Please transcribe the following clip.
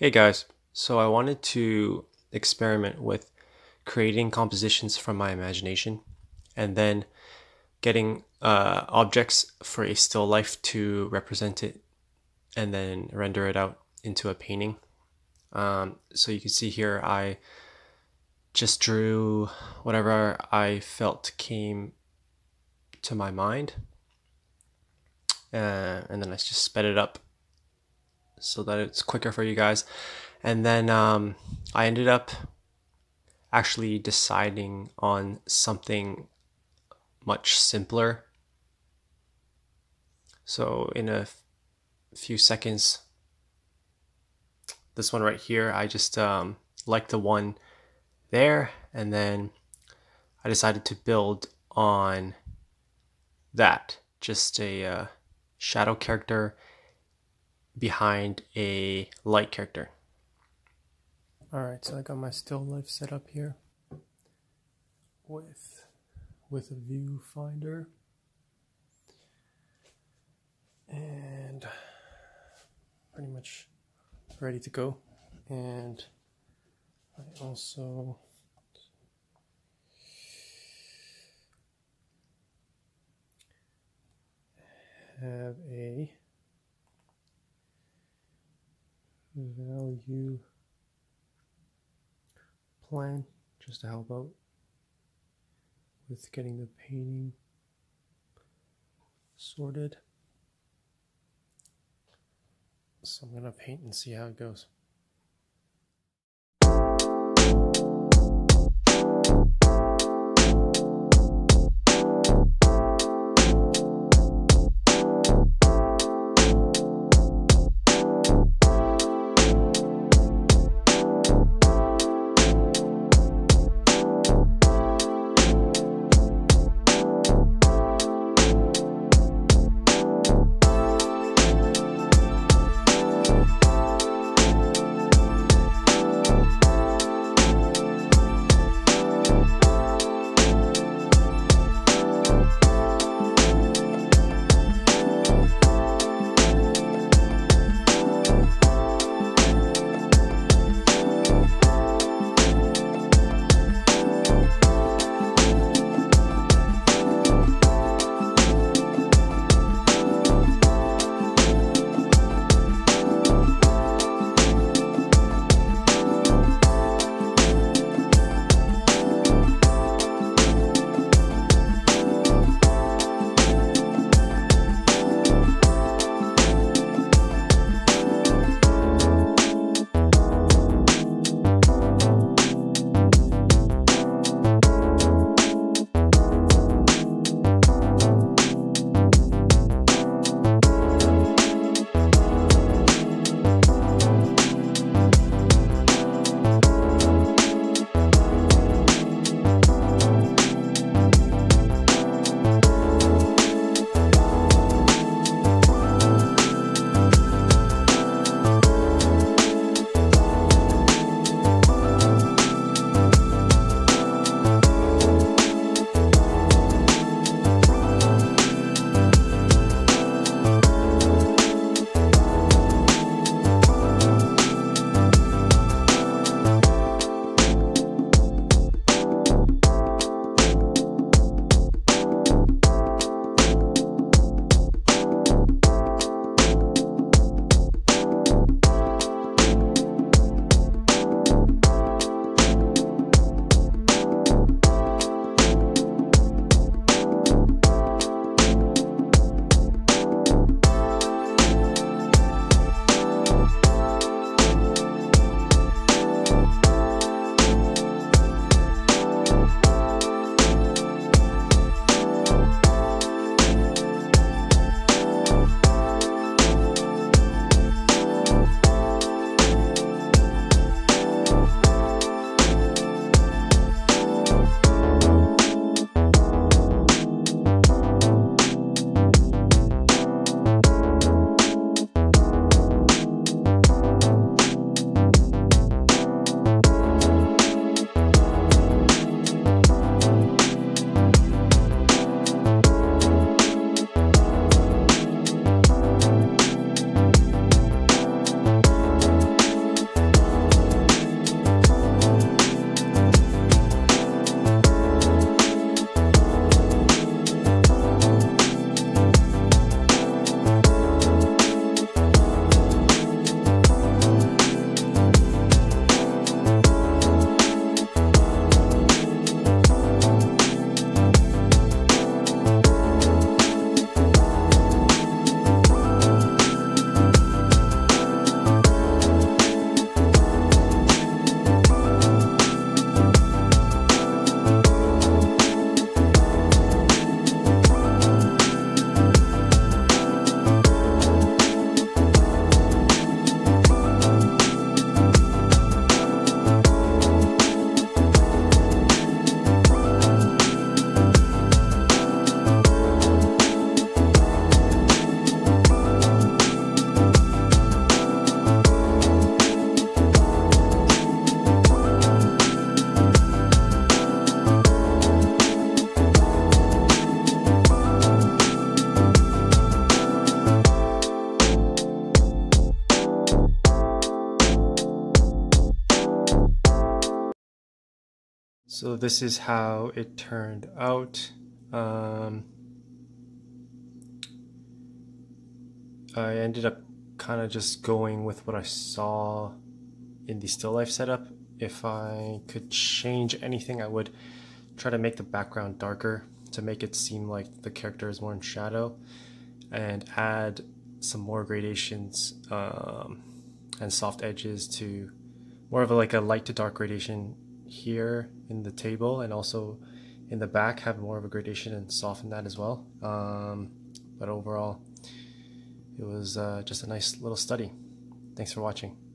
Hey guys, so I wanted to experiment with creating compositions from my imagination and then getting uh, objects for a still life to represent it and then render it out into a painting. Um, so you can see here I just drew whatever I felt came to my mind uh, and then I just sped it up so that it's quicker for you guys. And then um, I ended up actually deciding on something much simpler. So in a few seconds, this one right here, I just um, like the one there, and then I decided to build on that, just a uh, shadow character behind a light character. Alright, so I got my still life set up here with with a viewfinder and pretty much ready to go and I also have a value plan just to help out with getting the painting sorted. So I'm going to paint and see how it goes. So this is how it turned out. Um, I ended up kind of just going with what I saw in the still life setup. If I could change anything, I would try to make the background darker to make it seem like the character is more in shadow and add some more gradations um, and soft edges to more of a, like a light to dark gradation here in the table and also in the back have more of a gradation and soften that as well. Um, but overall it was uh, just a nice little study. Thanks for watching